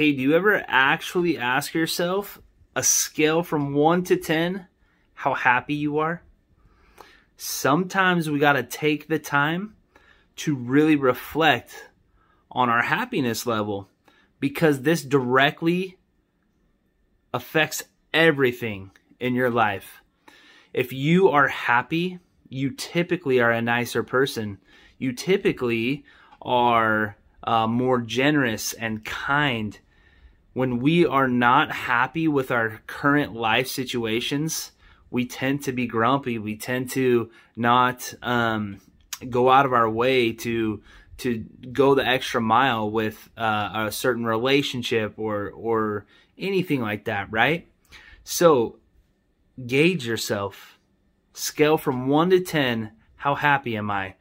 hey, do you ever actually ask yourself a scale from 1 to 10 how happy you are? Sometimes we got to take the time to really reflect on our happiness level because this directly affects everything in your life. If you are happy, you typically are a nicer person. You typically are uh, more generous and kind. When we are not happy with our current life situations, we tend to be grumpy. We tend to not um, go out of our way to to go the extra mile with uh, a certain relationship or or anything like that, right? So gauge yourself. Scale from 1 to 10, how happy am I?